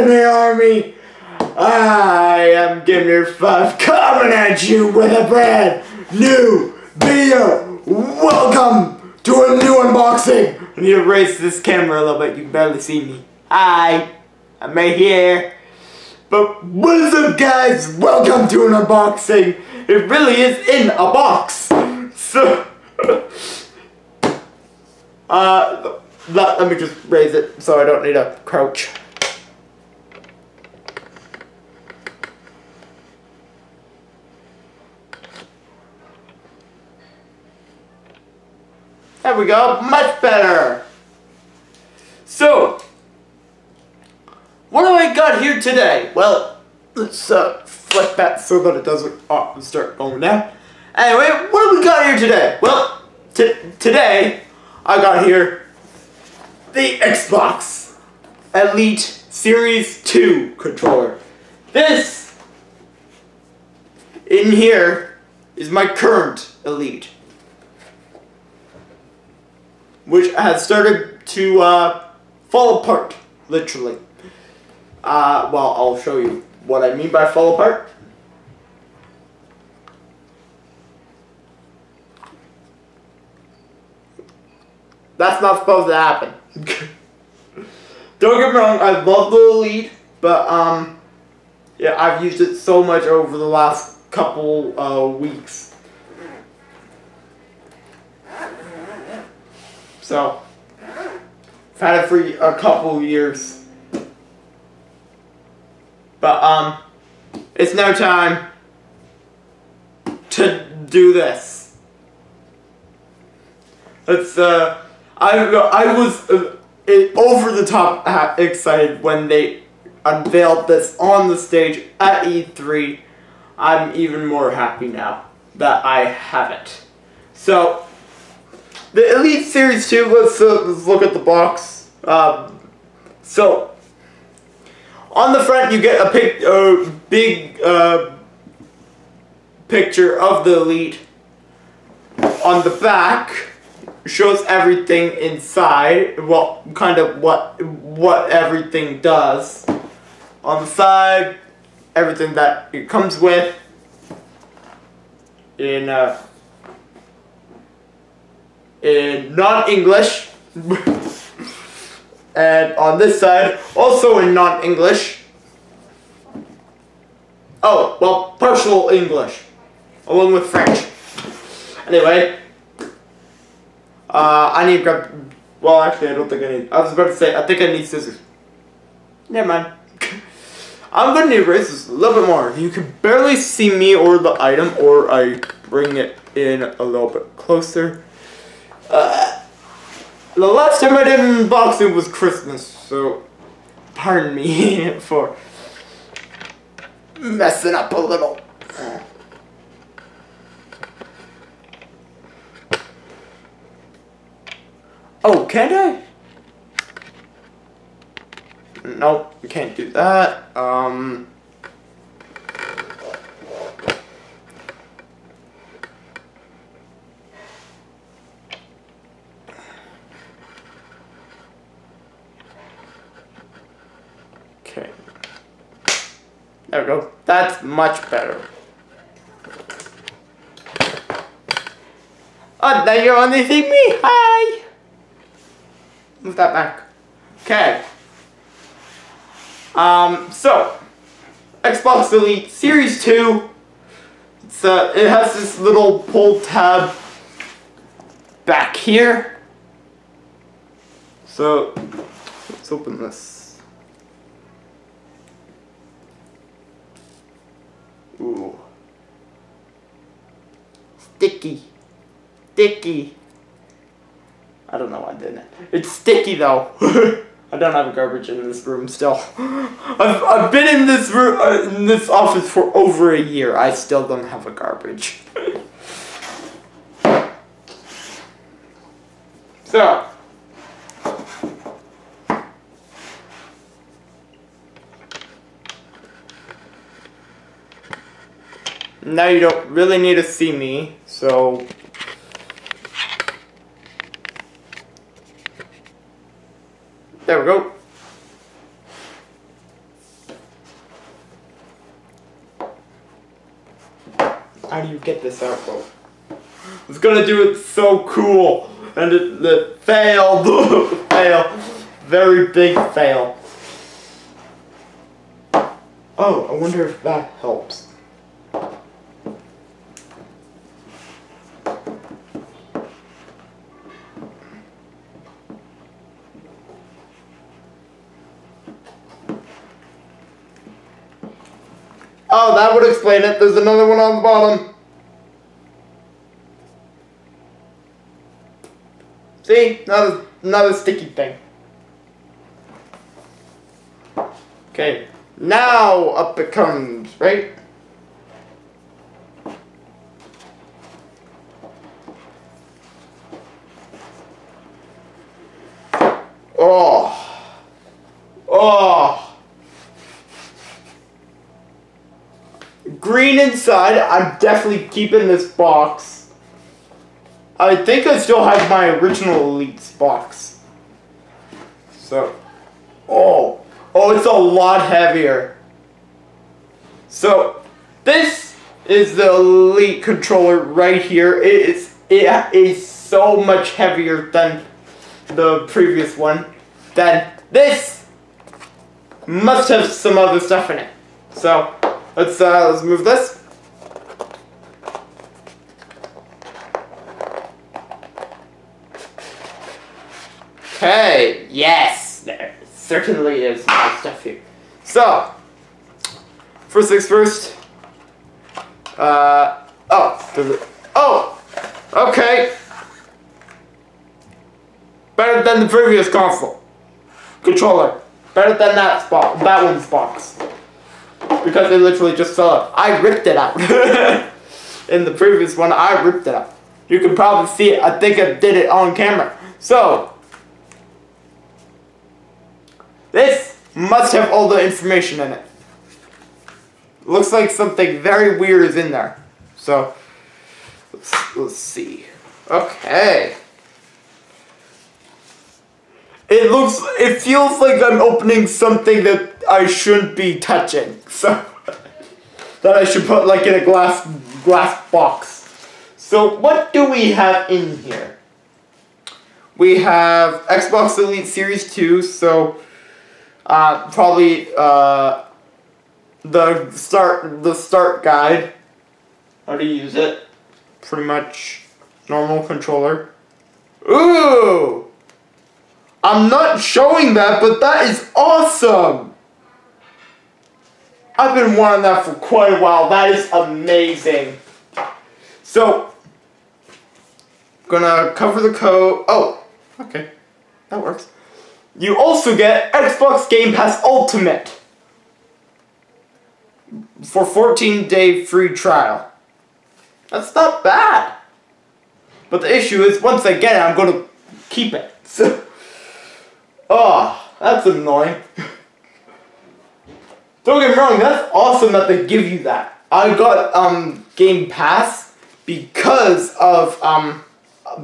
happening, Army? I am Gimner 5 coming at you with a brand new video. Welcome to a new unboxing. I need to raise this camera a little bit. You can barely see me. Hi, I'm right here. But what is up, guys? Welcome to an unboxing. It really is in a box. So, uh, let, let me just raise it so I don't need to crouch. There we go, much better. So, what do I got here today? Well, let's uh, flip that so that it doesn't uh, start going down. Anyway, what do we got here today? Well, today I got here the Xbox Elite Series 2 controller. This in here is my current Elite which has started to uh, fall apart, literally. Uh, well, I'll show you what I mean by fall apart. That's not supposed to happen. Don't get me wrong, I love the Elite, but um, yeah, I've used it so much over the last couple uh, weeks So, I've had it for a couple years. But, um, it's now time to do this. It's, uh, I, I was uh, over the top excited when they unveiled this on the stage at E3. I'm even more happy now that I have it. So, the Elite Series 2, let's, uh, let's look at the box. Um, so, on the front you get a pic, uh, big uh, picture of the Elite. On the back, shows everything inside, well, kind of what, what everything does. On the side, everything that it comes with in uh, in non-English. and on this side, also in non-English. Oh, well, partial English, along with French. Anyway, uh, I need to grab, well, actually, I don't think I need, I was about to say, I think I need scissors. Never mind. I'm gonna need erase a little bit more. You can barely see me or the item, or I bring it in a little bit closer. Uh, the last time I did unboxing was Christmas, so pardon me for messing up a little. Oh, can I? Nope, can't do that. Um... There we go. That's much better. Oh, now you're only seeing me. Hi. Move that back. Okay. Um, so, Xbox Elite Series 2. It's, uh, it has this little pull tab back here. So, let's open this. Sticky. Sticky. I don't know why I did it. It's sticky though. I don't have garbage in this room still. I've, I've been in this room, uh, in this office for over a year. I still don't have a garbage. so, Now you don't really need to see me, so there we go. How do you get this out though? I was gonna do it so cool and it, it failed. fail. Very big fail. Oh, I wonder if that helps. That would explain it. There's another one on the bottom. See? Not a, not a sticky thing. Okay. Now up it comes, right? Oh. Oh. Green inside. I'm definitely keeping this box. I think I still have my original Elites box. So. Oh. Oh, it's a lot heavier. So, this is the Elite controller right here. It is, it is so much heavier than the previous one. Then this must have some other stuff in it. So, let's, uh, let's move this. Okay, yes, there certainly is my stuff here. So, first things first. Uh, oh, oh, okay. Better than the previous console. Controller. Better than that spot, that one's box. Because it literally just fell out. I ripped it out. In the previous one, I ripped it out. You can probably see it. I think I did it on camera. So, this must have all the information in it. Looks like something very weird is in there. So, let's, let's see. Okay. It looks, it feels like I'm opening something that I shouldn't be touching. So, that I should put like in a glass, glass box. So, what do we have in here? We have Xbox Elite Series 2, so uh, probably uh, the start the start guide. How to use it. Pretty much normal controller. Ooh! I'm not showing that, but that is awesome! I've been wanting that for quite a while. That is amazing. So, gonna cover the code. Oh, okay. That works. You also get Xbox Game Pass Ultimate for 14 day free trial. That's not bad. But the issue is, once I get it, I'm to keep it. So, oh, that's annoying. Don't get me wrong, that's awesome that they give you that. I got um Game Pass because of um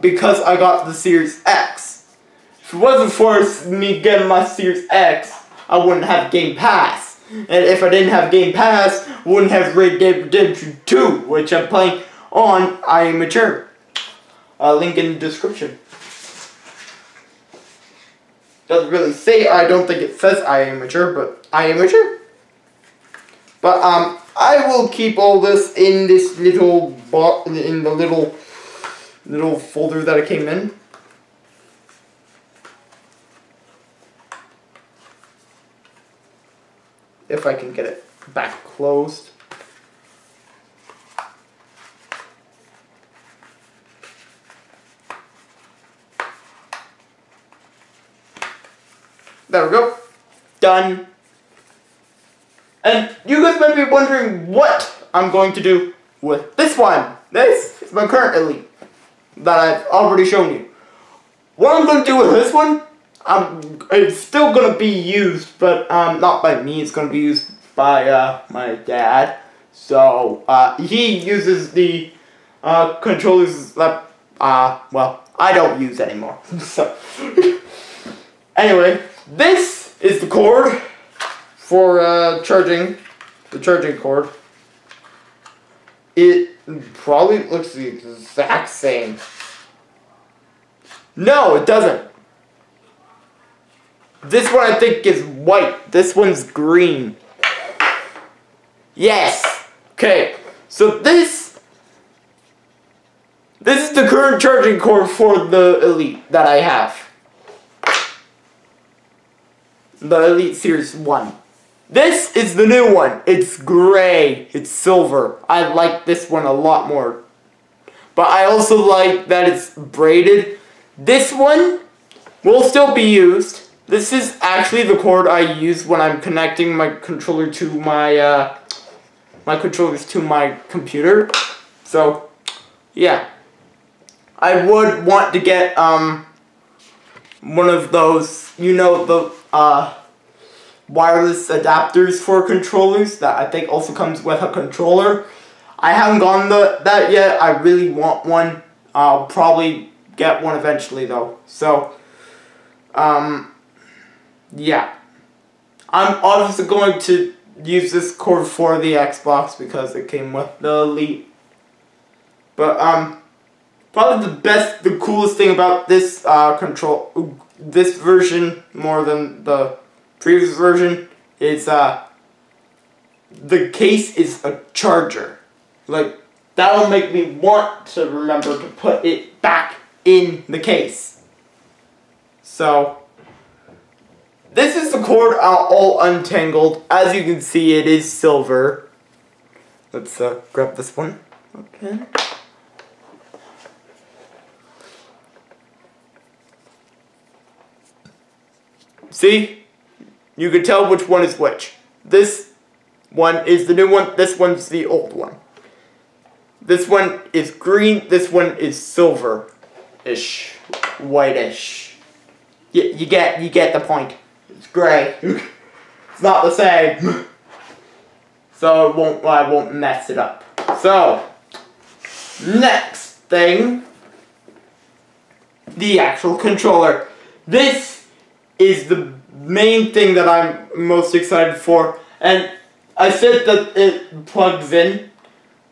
because I got the Series X. If it wasn't for me getting my Series X, I wouldn't have Game Pass. And if I didn't have Game Pass, I wouldn't have Red Dead Redemption 2, which I'm playing on I Am Mature. Uh, link in the description. Doesn't really say, I don't think it says I Am Mature, but I Am Mature. But um, I will keep all this in this little box, in the little little folder that it came in. If I can get it back closed. There we go. Done. And you guys might be wondering what I'm going to do with this one. This is my current Elite that I've already shown you. What I'm going to do with this one, um, it's still going to be used, but um, not by me. It's going to be used by uh, my dad. So uh, he uses the uh, controllers that, uh, well, I don't use anymore. so anyway, this is the cord for uh, charging, the charging cord. it probably looks the exact same. No, it doesn't. This one I think is white. This one's green. Yes. Okay. So this this is the current charging cord for the Elite that I have. The Elite Series 1. This is the new one. It's gray. It's silver. I like this one a lot more. But I also like that it's braided. This one will still be used. This is actually the cord I use when I'm connecting my controller to my, uh, my controllers to my computer. So, yeah. I would want to get, um, one of those, you know, the, uh, wireless adapters for controllers that I think also comes with a controller. I haven't gotten the, that yet. I really want one. I'll probably get one eventually though. So, um, yeah. I'm obviously going to use this cord for the Xbox because it came with the Elite. But, um, probably the best, the coolest thing about this, uh, control, this version more than the previous version is, uh, the case is a charger. Like, that'll make me want to remember to put it back in the case. So, this is the cord all untangled. As you can see, it is silver. Let's uh, grab this one. Okay. See? You can tell which one is which. This one is the new one, this one's the old one. This one is green, this one is silver-ish, whitish. You, you get you get the point. It's gray. it's not the same. So it won't I won't mess it up. So next thing the actual controller. This is the main thing that I'm most excited for. And I said that it plugs in.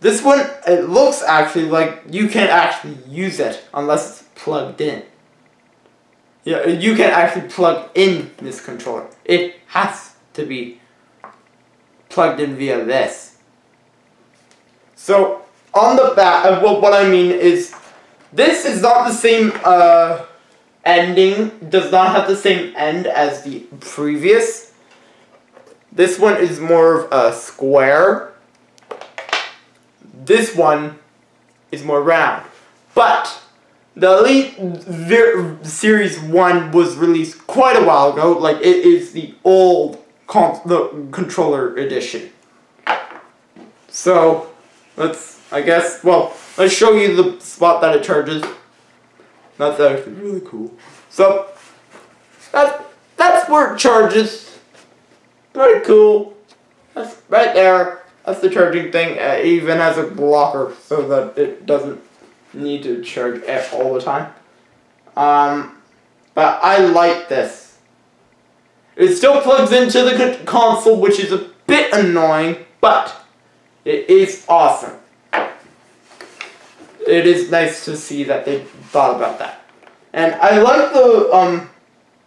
This one, it looks actually like you can't actually use it unless it's plugged in. Yeah, you can actually plug in this controller. It has to be plugged in via this. So, on the back, uh, what I mean is, this is not the same uh, ending, does not have the same end as the previous. This one is more of a square. This one is more round. But, the Elite Ver Series 1 was released quite a while ago. Like, it is the old the controller edition. So, let's, I guess, well, let's show you the spot that it charges. That's actually really cool. So, that, that's where it charges. Pretty cool. That's right there. That's the charging thing. It even has a blocker so that it doesn't need to charge it all the time. Um, but I like this. It still plugs into the console, which is a bit annoying, but it is awesome. It is nice to see that they thought about that. And I like the, um,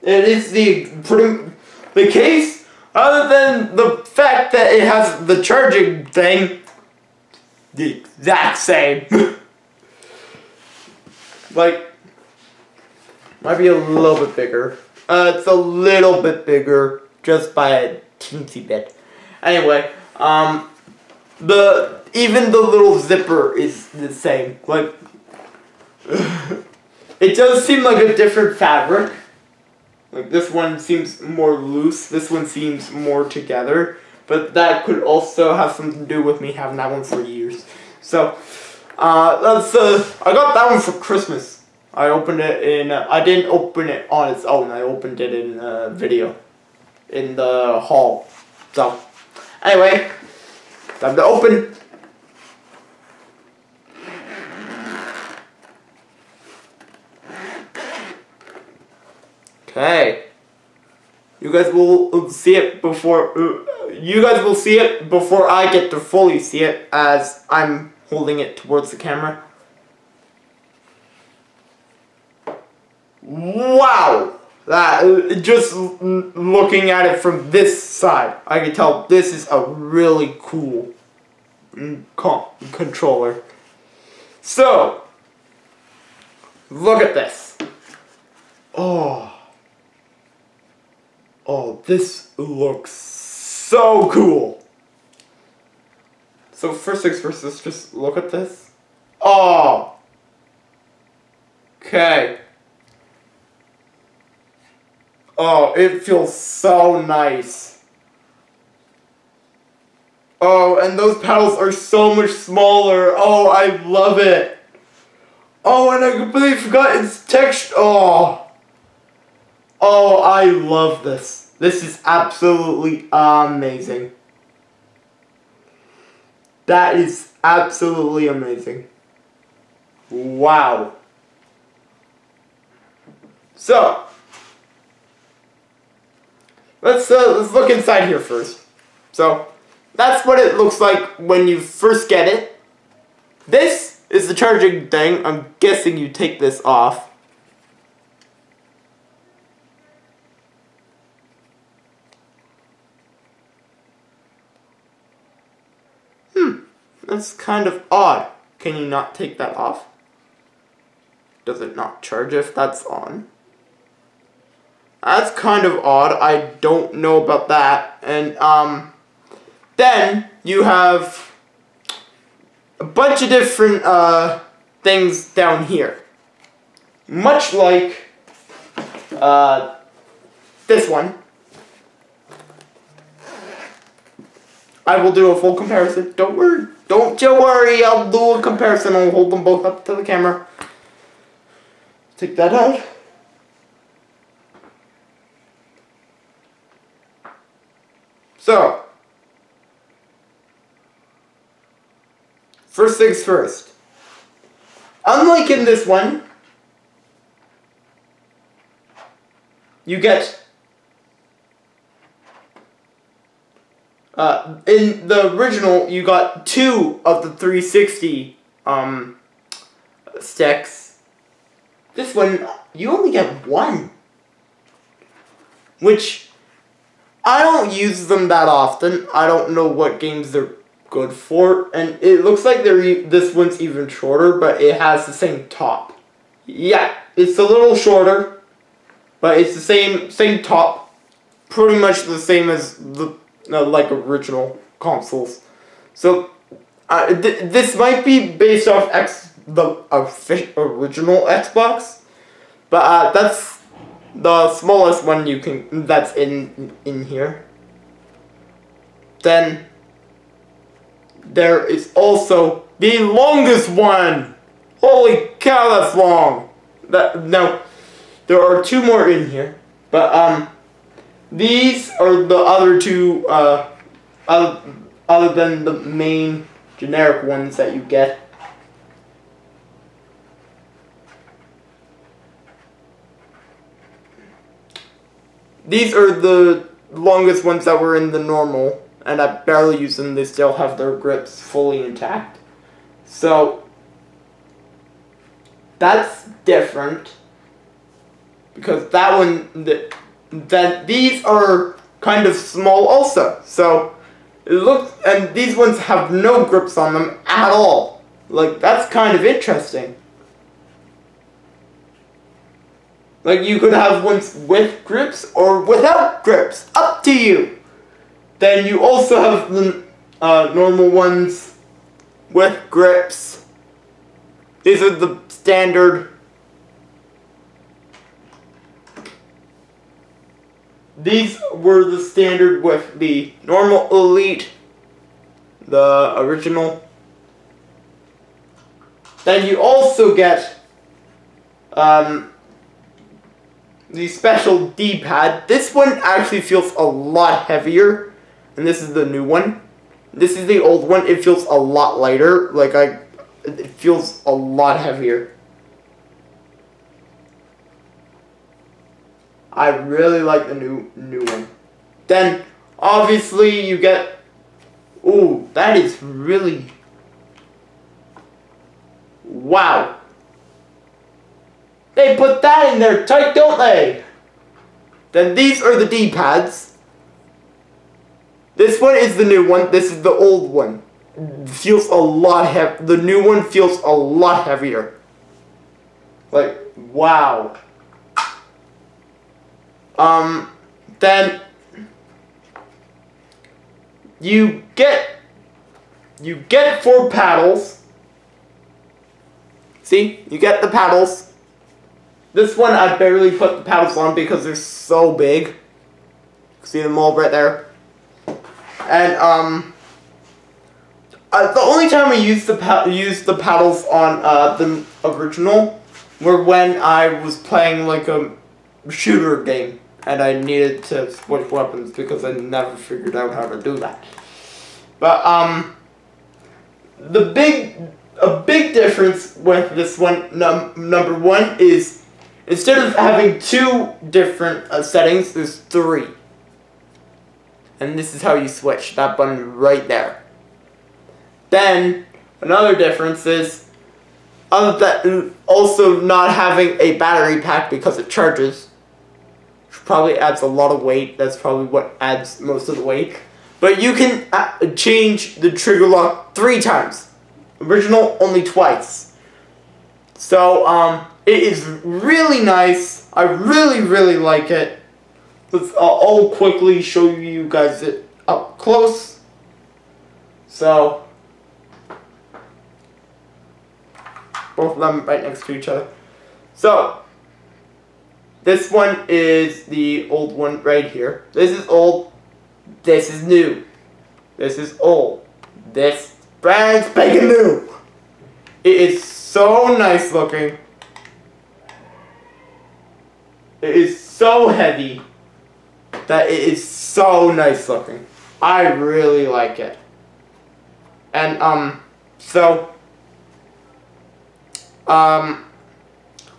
it is the, pretty, the case, other than the fact that it has the charging thing, the exact same. like, might be a little bit bigger. Uh, it's a little bit bigger, just by a teensy bit. Anyway, um, the, even the little zipper is the same. Like, it does seem like a different fabric. Like, this one seems more loose, this one seems more together. But that could also have something to do with me having that one for years. So, uh, that's, uh, I got that one for Christmas. I opened it in, uh, I didn't open it on its own, I opened it in a video. In the hall. So, anyway, time to open. Okay. You guys will see it before, uh, you guys will see it before I get to fully see it as I'm holding it towards the camera. Wow! That just looking at it from this side, I can tell this is a really cool mm, controller. So, look at this. Oh. Oh, this looks so cool. So first things first, let's just look at this. Oh. Okay. Oh, it feels so nice. Oh, and those paddles are so much smaller. Oh, I love it. Oh, and I completely forgot it's text. Oh. Oh, I love this. This is absolutely amazing. That is absolutely amazing. Wow. So, let's uh, let's look inside here first. So, that's what it looks like when you first get it. This is the charging thing. I'm guessing you take this off. That's kind of odd. Can you not take that off? Does it not charge if that's on? That's kind of odd. I don't know about that. And, um, then you have a bunch of different, uh, things down here. Much like, uh, this one. I will do a full comparison. Don't worry. Don't you worry. I'll do a comparison. I'll hold them both up to the camera. Take that out. So, first things first. Unlike in this one, you get Uh, in the original, you got two of the 360 um, sticks. This one, you only get one. Which, I don't use them that often. I don't know what games they're good for. And it looks like they're this one's even shorter, but it has the same top. Yeah, it's a little shorter, but it's the same same top. Pretty much the same as the uh, like original consoles. So uh, th this might be based off X the original Xbox, but uh, that's the smallest one you can that's in in here. Then there is also the longest one. Holy cow, that's long. That no, there are two more in here, but um. These are the other two, uh, other, other than the main generic ones that you get. These are the longest ones that were in the normal, and I barely use them. They still have their grips fully intact. So, that's different. Because that one, the, that these are kind of small also. So it looks, and these ones have no grips on them at all. Like that's kind of interesting. Like you could have ones with grips or without grips, up to you. Then you also have the uh, normal ones with grips. These are the standard These were the standard with the normal elite, the original. Then you also get um, the special D-pad. This one actually feels a lot heavier, and this is the new one. This is the old one. It feels a lot lighter. Like I, it feels a lot heavier. I really like the new new one. Then obviously you get Ooh, that is really Wow. They put that in there tight, don't they? Then these are the D-pads. This one is the new one. This is the old one. Feels a lot heavy. The new one feels a lot heavier. Like, wow. Um, then you get you get four paddles. See, you get the paddles. This one I barely put the paddles on because they're so big. See them all right there. And um, uh, the only time I used the used the paddles on uh, the original were when I was playing like a shooter game and I needed to switch weapons because I never figured out how to do that. But um, the big a big difference with this one num number one is instead of having two different uh, settings, there's three. And this is how you switch that button right there. Then another difference is other than also not having a battery pack because it charges probably adds a lot of weight. That's probably what adds most of the weight. But you can uh, change the trigger lock three times. Original, only twice. So, um, it is really nice. I really, really like it. Let's, uh, I'll quickly show you guys it up close. So, both of them right next to each other. So, this one is the old one right here. This is old. This is new. This is old. This brand spanking new. It is so nice looking. It is so heavy that it is so nice looking. I really like it. And um so um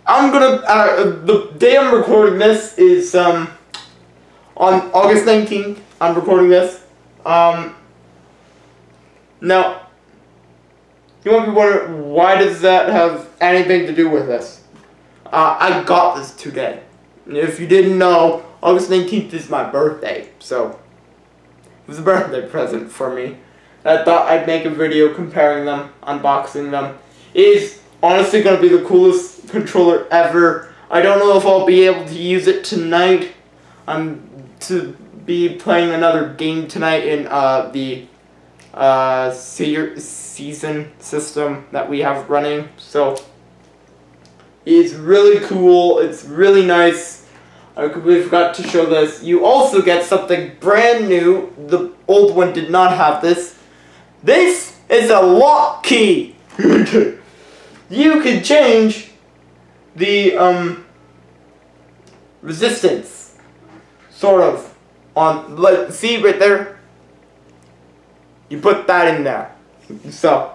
I'm gonna, uh, the day I'm recording this is, um, on August 19th, I'm recording this. Um, now, you might be wondering, why does that have anything to do with this? Uh, I got this today. If you didn't know, August 19th is my birthday, so it was a birthday present for me. I thought I'd make a video comparing them, unboxing them. It is honestly going to be the coolest controller ever. I don't know if I'll be able to use it tonight. I'm to be playing another game tonight in uh, the uh, se season system that we have running. So it's really cool. It's really nice. I completely forgot to show this. You also get something brand new. The old one did not have this. This is a lock key. you can change the um, resistance, sort of, on, like, see right there? You put that in there. So,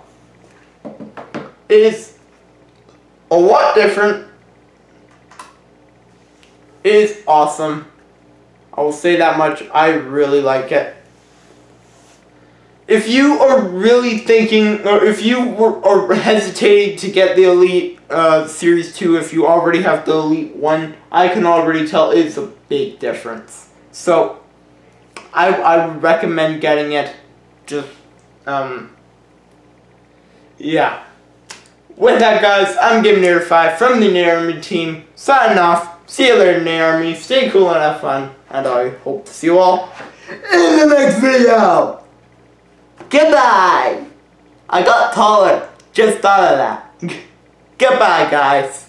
it is a lot different. It is awesome. I will say that much. I really like it if you are really thinking, or if you were, are hesitating to get the Elite uh, Series 2, if you already have the Elite 1, I can already tell it's a big difference. So, I, I would recommend getting it. Just, um, yeah. With that, guys, I'm Game Nair 5 from the Inator Army team, signing off. See you later, Inator Army. Stay cool and have fun. And I hope to see you all in the next video. Goodbye! I got taller. Just thought of that. Goodbye, guys.